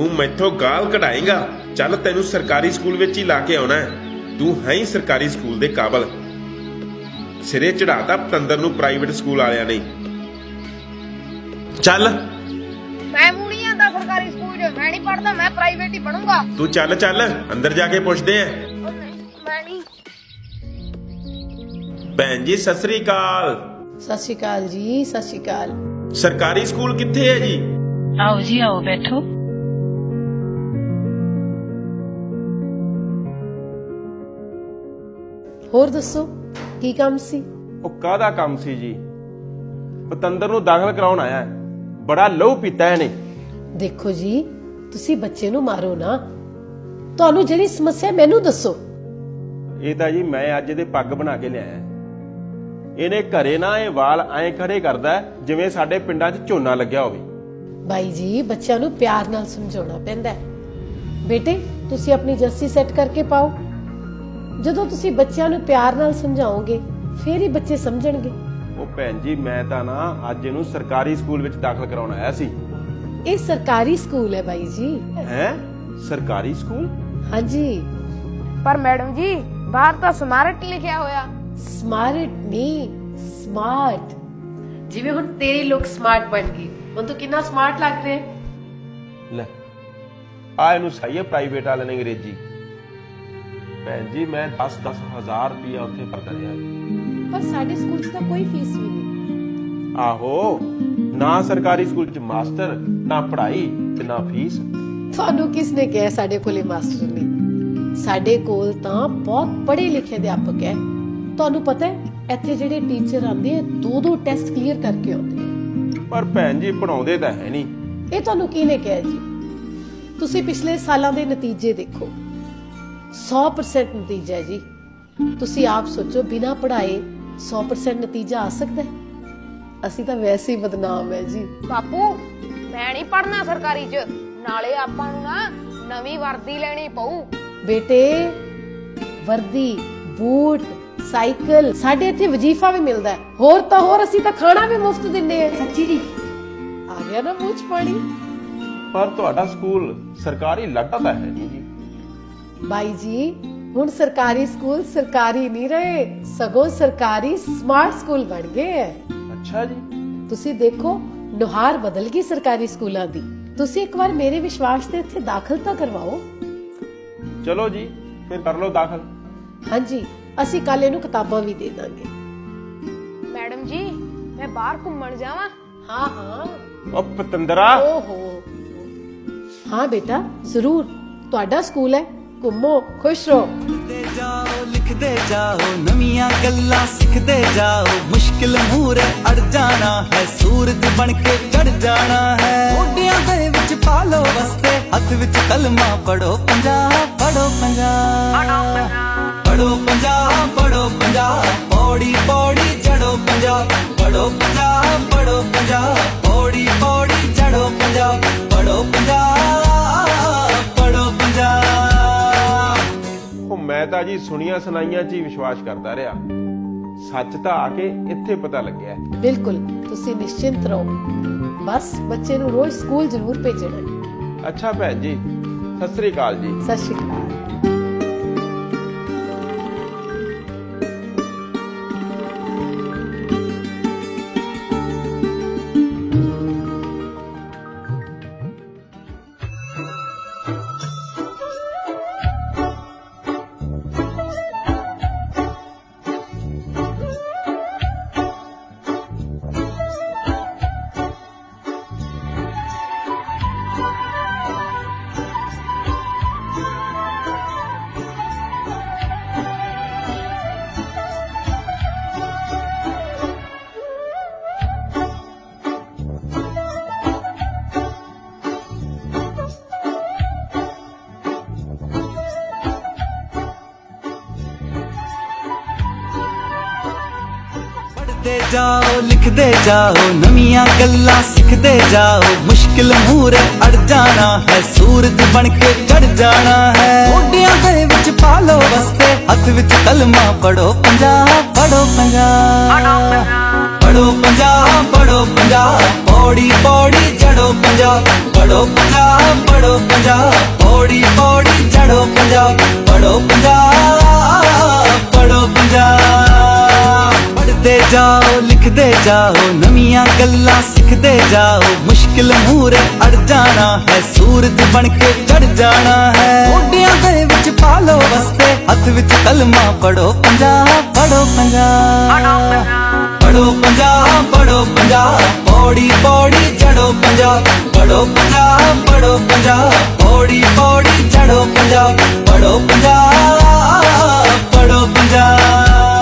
ਮੈਥੋਂ ਗਾਲ ਕਢਾਏਗਾ। ਚੱਲ ਤੈਨੂੰ ਸਰਕਾਰੀ ਸਕੂਲ ਵਿੱਚ ਹੀ ਲਾ ਕੇ ਆਉਣਾ ਹੈ। ਤੂੰ ਹੈ ਹੀ ਸਰਕਾਰੀ ਸਕੂਲ ਦੇ ਕਾਬਲ। ਸਿਰੇ ਚੜਾਤਾ ਪਤੰਦਰ ਨੂੰ ਪ੍ਰਾਈਵੇਟ ਸਕੂਲ ਵਾਲਿਆਂ ਨੇ। ਚੱਲ। ਮੈਂ ਨਹੀਂ ਆਂਦਾ ਸਰਕਾਰੀ ਸਕੂਲ 'ਚ। ਮੈਂ ਨਹੀਂ ਪੜਦਾ ਮੈਂ ਪ੍ਰਾਈਵੇਟ ਹੀ ਪੜੂੰਗਾ ਤੂੰ ਚੱਲ ਚੱਲ। ਅੰਦਰ ਜਾ ਕੇ ਪੁੱਛਦੇ ਆ। ਉਹ ਨਹੀਂ, ਮੈਂ ਨਹੀਂ। ਭੈਣ ਜੀ ਸਤਿ ਸ੍ਰੀ ਅਕਾਲ। ਸਤਿ ਸ਼੍ਰੀ ਅਕਾਲ ਜੀ ਸਤਿ ਸ਼੍ਰੀ ਅਕਾਲ। ਸਰਕਾਰੀ ਸਕੂਲ ਕਿੱਥੇ ਹੈ ਜੀ? ਆਓ ਜੀ ਆਓ ਬੈਠੋ। ਹੋਰ ਦੱਸੋ ਕੀ ਕੰਮ ਸੀ? ਉਹ ਕਾਹਦਾ ਕੰਮ ਸੀ ਜੀ? ਪਤੰਦਰ ਨੂੰ ਦਾਖਲ ਕਰਾਉਣ ਆਇਆ ਹੈ। ਬੜਾ ਲਹੂ ਪੀਤਾ ਇਹਨੇ। ਦੇਖੋ ਜੀ ਤੁਸੀਂ ਬੱਚੇ ਨੂੰ ਮਾਰੋ ਨਾ। ਤੁਹਾਨੂੰ ਜਿਹੜੀ ਸਮੱਸਿਆ ਮੈਨੂੰ ਦੱਸੋ। ਇਹ ਤਾਂ ਜੀ ਮੈਂ ਅੱਜ ਇਹਦੇ ਪੱਗ ਬਣਾ ਕੇ ਲਿਆਇਆ ਇਹਨੇ ਘਰੇ ਨਾ ਇਹ ਵਾਲ ਐਂ ਖੜੇ ਕਰਦਾ ਹੈ, ਜਿਵੇਂ ਸਾਡੇ ਪਿੰਡਾਂ 'ਚ ਝੋਨਾ ਲੱਗਿਆ ਹੋਵੇ। ਬਾਈ ਜੀ ਬੱਚਿਆਂ ਨੂੰ ਪਿਆਰ ਨਾਲ ਸਮਝਾਉਣਾ ਪੈਂਦਾ ਹੈ। ਬੇਟੇ ਤੁਸੀਂ ਆਪਣੀ ਜੱਸੀ ਸੈੱਟ ਕਰਕੇ ਪਾਓ। ਜਦੋਂ ਤੁਸੀਂ ਬੱਚਿਆਂ ਨੂੰ ਪਿਆਰ ਨਾਲ ਸਮਝਾਓਗੇ ਫੇਰ ਹੀ ਬੱਚੇ ਸਮਝਣਗੇ। ਉਹ ਭੈਣ ਜੀ ਮੈਂ ਤਾਂ ਨਾ ਅੱਜ ਇਹਨੂੰ ਸਰਕਾਰੀ ਸਕੂਲ ਵਿੱਚ ਦਾਖਲ ਕਰਾਉਣ ਆਇਆ ਸੀ। ਇਹ ਸਰਕਾਰੀ ਸਕੂਲ ਹੈ ਬਾਈ ਜੀ। ਹੈ? ਸਰਕਾਰੀ ਸਕੂਲ? ਹਾਂਜੀ। ਪਰ ਮੈਡਮ ਜੀ ਬਾਹਰ ਤਾਂ ਸਮਾਰਟ ਲਿਖਿਆ ਹੋਇਆ। ਸਮਾਰਟ ਨਹੀਂ ਸਮਾਰਟ। ਜਿਵੇਂ ਹੁਣ ਤੇਰੇ ਲੋਕ ਸਮਾਰਟ ਬਣ ਗਏ ਹੁਣ ਤੂੰ ਕਿੰਨਾ ਸਮਾਰਟ ਲੱਗ ਰਿਹਾ ਹੈ? ਲੈ ਆ ਇਹਨੂੰ ਸਹੀ ਹੈ ਪ੍ਰਾਈਵੇਟ ਵਾਲਿਆਂ ਨੇ ਅੰਗਰੇਜ਼ੀ। ਭੈਣ ਜੀ ਮੈਂ 10-10 ਹਜ਼ਾਰ ਰੁਪਇਆ ਉੱਥੇ ਭਰਦਾ ਰਿਹਾ। ਪਰ ਸਾਡੇ ਸਕੂਲ 'ਚ ਤਾਂ ਕੋਈ ਫੀਸ ਵੀ ਨਹੀਂ। ਆਹੋ ਨਾ ਸਰਕਾਰੀ ਸਕੂਲ 'ਚ ਮਾਸਟਰ ਨਾ ਪੜ੍ਹਾਈ ਤੇ ਨਾ ਫੀਸ। ਤੁਹਾਨੂੰ ਕਿਸ ਨੇ ਕਿਹਾ ਸਾਡੇ ਕੋਲੇ ਮਾਸਟਰ ਨਹੀਂ? ਸਾਡੇ ਕੋਲ ਤਾਂ ਬਹੁਤ ਪੜ੍ਹੇ ਲਿਖੇ ਅਧਿਆਪਕ ਹੈ। ਤੁਹਾਨੂੰ ਪਤਾ ਹੈ ਇੱਥੇ ਜਿਹੜੇ ਟੀਚਰ ਆਉਂਦੇ ਆ ਦੋ ਦੋ ਟੈਸਟ ਕਲੀਅਰ ਕਰਕੇ ਆਉਂਦੇ ਆ। ਪਰ ਭੈਣ ਜੀ ਪੜਾਉਂਦੇ ਤਾਂ ਹੈ ਨਹੀਂ। ਇਹ ਤੁਹਾਨੂੰ ਕਿਹਨੇ ਕਿਹਾ ਜੀ? ਤੁਸੀਂ ਪਿਛਲੇ ਸਾਲਾਂ ਦੇ ਨਤੀਜੇ ਦੇਖੋ। 100% ਨਤੀਜਾ ਹੈ ਜੀ। ਤੁਸੀਂ ਆਪ ਸੋਚੋ ਬਿਨਾ ਪੜ੍ਹਾਏ 100% ਨਤੀਜਾ ਆ ਸਕਦਾ ਹੈ? ਅਸੀਂ ਤਾਂ ਵੈਸੇ ਹੀ ਬਦਨਾਮ ਹੈ ਜੀ। ਬਾਪੂ ਮੈਂ ਨਹੀਂ ਪੜਨਾ ਸਰਕਾਰੀ 'ਚ। ਨਾਲੇ ਆਪਾਂ ਨੂੰ ਨਾ ਨਵੀਂ ਵਰਦੀ ਲੈਣੀ ਪਊ। ਬੇਟੇ ਵਰਦੀ ਬੂਟ ਸਾਈਕਲ ਸਾਡੇ ਇੱਥੇ ਵਜ਼ੀਫਾ ਵੀ ਮਿਲਦਾ ਹੈ। ਹੋਰ ਤਾਂ ਹੋਰ ਅਸੀਂ ਤਾਂ ਖਾਣਾ ਵੀ ਮੁਫਤ ਦਿੰਨੇ ਆ ਸੱਚੀ ਜੀ। ਆ ਗਿਆ ਨਾ ਮੂੰਹ 'ਚ ਪਾਣੀ? ਪਰ ਤੁਹਾਡਾ ਸਕੂਲ ਸਰਕਾਰੀ ਲੱਗਦਾ ਹੈ ਜੀ। ਬਾਈ ਜੀ ਹੁਣ ਸਰਕਾਰੀ ਸਕੂਲ ਸਰਕਾਰੀ ਨਹੀਂ ਰਹੇ ਸਗੋਂ ਸਰਕਾਰੀ ਸਮਾਰਟ ਸਕੂਲ ਬਣ ਗਏ ਹੈ ਅੱਛਾ ਜੀ। ਤੁਸੀਂ ਦੇਖੋ ਨੁਹਾਰ ਬਦਲ ਗਈ ਸਰਕਾਰੀ ਸਕੂਲਾਂ ਦੀ। ਤੁਸੀਂ ਇੱਕ ਵਾਰ ਮੇਰੇ ਵਿਸ਼ਵਾਸ ਤੇ ਇੱਥੇ ਦਾਖਲ ਤਾਂ ਕਰਵਾਓ। ਚਲੋ ਜੀ ਫਿਰ ਕਰ ਲਓ ਦਾਖਲ। ਹਾਂਜੀ ਅਸੀਂ ਕੱਲ ਇਹਨੂੰ ਕਿਤਾਬਾਂ ਵੀ ਦੇ ਦਾਂਗੇ। ਮੈਡਮ ਜੀ ਮੈਂ ਬਾਹਰ ਘੁੰਮਣ ਜਾਵਾਂ। ਹਾਂ ਹਾਂ। ਉਹ ਪਤੰਦਰਾ। ਓਹੋ। ਹਾਂ ਬੇਟਾ ਜ਼ਰੂਰ। ਤੁਹਾਡਾ ਸਕੂਲ ਹੈ। ਘੁੰਮੋ ਖੁਸ਼ ਰਹੋ। ਲਿਖਦੇ ਜਾਓ ਲਿਖਦੇ ਜਾਓ ਨਵੀਆਂ ਗੱਲਾਂ ਸਿੱਖਦੇ ਜਾਓ। ਮੁਸ਼ਕਿਲ ਮੂਰੇ ਅੜ ਜਾਣਾ ਹੈ ਸੂਰਜ ਬਣ ਕੇ ਚੜ ਜਾਣਾ ਹੈ। ਓਡਿਆਂ ਦੇ ਵਿੱਚ ਪਾ ਲੋ ਵਸਤੇ ਹੱਥ ਵਿੱਚ ਕਲਮਾ ਪੜੋ ਪੰਜਾਬ ਪੜੋ ਪੰਜਾਬ। ਪੜੋ ਪੰਜਾਬ। ਪੜੋ ਪੰਜਾਬ ਪੌੜੀ ਪੌੜੀ ਚੜੋ ਪੰਜਾਬ। ਪੜੋ ਪੰਜਾਬ ਪੜੋ ਪੰਜਾਬ। ਪੌੜੀ ਪੌੜੀ ਚੜੋ ਪੰਜਾਬ। ਪੜੋ ਪੰਜਾਬ। ਮੈਂ ਤਾਂ ਜੀ ਸੁਣੀਆਂ ਸੁਣਾਈਆਂ 'ਚ ਹੀ ਵਿਸ਼ਵਾਸ ਕਰਦਾ ਰਿਹਾ। ਸੱਚ ਤਾਂ ਆ ਕੇ ਇੱਥੇ ਪਤਾ ਲੱਗਿਆ। ਬਿਲਕੁਲ ਤੁਸੀਂ ਨਿਸ਼ਚਿੰਤ ਰਹੋ। ਬਸ ਬੱਚੇ ਨੂੰ ਰੋਜ਼ ਸਕੂਲ ਜ਼ਰੂਰ ਭੇਜਣਾ। ਅੱਛਾ ਭੈਣ ਜੀ ਸਤਿ ਸ੍ਰੀ ਅਕਾਲ ਜੀ। ਸਤਿ ਸ਼੍ਰੀ ਅਕਾਲ। ਜਾਓ ਲਿਖਦੇ ਜਾਓ ਨਵੀਆਂ ਗੱਲਾਂ ਸਿੱਖਦੇ ਜਾਓ। ਮੁਸ਼ਕਿਲ ਮੂਰੇ ਅੜ ਜਾਣਾ ਹੈ ਸੂਰਜ ਬਣ ਕੇ ਚੜ ਜਾਣਾ ਹੈ। ਓਡਿਆਂ ਦੇ ਵਿੱਚ ਪਾ ਲੋ ਵਸਤੇ ਹੱਥ ਵਿੱਚ ਕਲਮਾ ਪੜੋ ਪੰਜਾਬ ਪੜੋ ਪੰਜਾਬ। ਪੜੋ ਪੰਜਾਬ। ਪੜੋ ਪੰਜਾਬ ਪੌੜੀ ਪੌੜੀ ਚੜੋ ਪੰਜਾਬ। ਪੜੋ ਪੰਜਾਬ ਪੜੋ ਪੰਜਾਬ। ਪੌੜੀ ਪੌੜੀ ਚੜੋ ਪੰਜਾਬ। ਪੜੋ ਪੰਜਾਬ ਪੜੋ ਪੰਜਾਬ। ਪੜਦੇ ਜਾਓ ਲਿਖਦੇ ਜਾਓ ਨਵੀਆਂ ਗੱਲਾਂ ਸਿੱਖਦੇ ਜਾਓ। ਮੁਸ਼ਕਿਲ ਮੂਰੇ ਅੜ ਜਾਣਾ ਹੈ ਸੂਰਜ ਬਣ ਕੇ ਚੜ ਜਾਣਾ ਹੈ। ਮੋਢਿਆਂ ਦੇ ਵਿੱਚ ਪਾ ਲਓ ਵਸਤੇ ਹੱਥ ਵਿੱਚ ਕਲਮਾ ਪੜੋ ਪੰਜਾਬ ਪੜੋ ਪੰਜਾਬ। ਪੜੋ ਪੰਜਾਬ ਪੜੋ ਪੰਜਾਬ ਪੌੜੀ ਪੌੜੀ ਚੜੋ ਪੰਜਾਬ। ਪੜੋ ਪੰਜਾਬ ਪੜੋ ਪੰਜਾਬ ਪੌੜੀ ਪੌੜੀ ਚੜੋ ਪੰਜਾਬ। ਪੜੋ ਪੰਜਾਬ ਪੜੋ ਪੰਜਾਬ।